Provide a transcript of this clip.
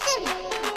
这